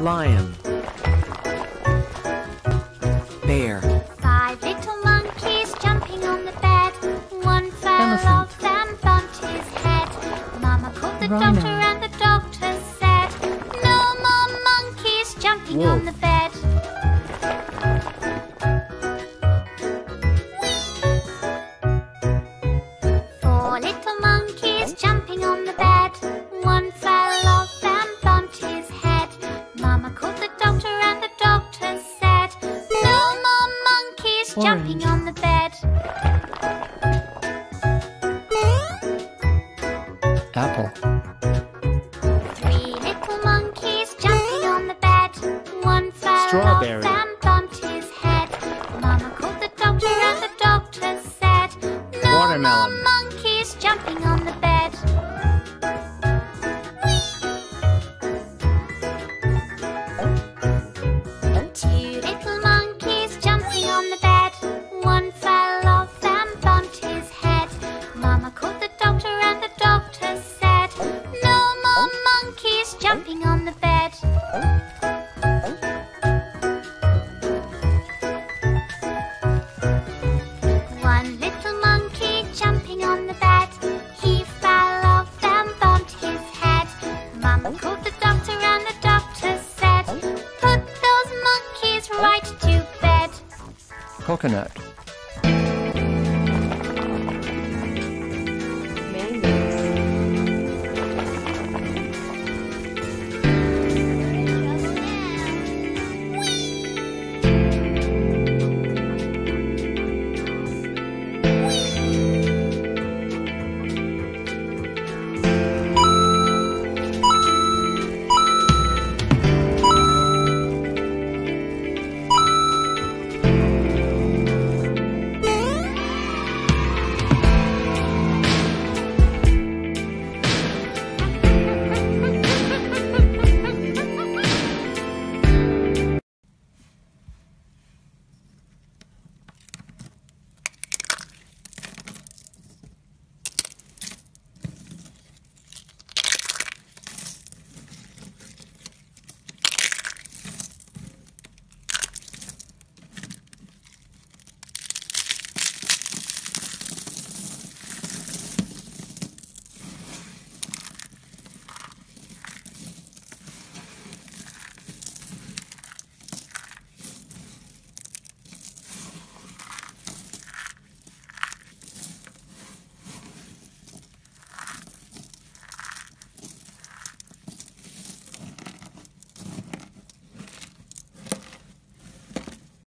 Lion. Bear. Five little monkeys jumping on the bed. One fell Elephant. off and bumped his head. Mama called the Rhino. doctor and the doctor said, No more monkeys jumping on the Wolf. bed. Monkeys jumping on the bed. Apple. Three little monkeys jumping on the bed. One fell Strawberry. Jumping on the bed. One little monkey jumping on the bed. He fell off and bumped his head. Mama called the doctor and the doctor said, Put those monkeys right to bed. Coconut.